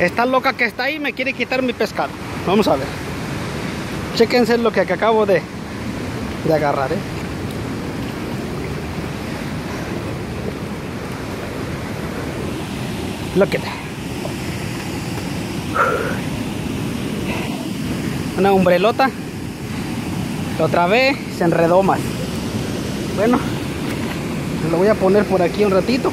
Esta loca que está ahí me quiere quitar mi pescado. Vamos a ver. Chequense lo que acabo de, de agarrar, ¿eh? Look at that. Una umbrelota. Otra vez se enredó más. Bueno, lo voy a poner por aquí un ratito.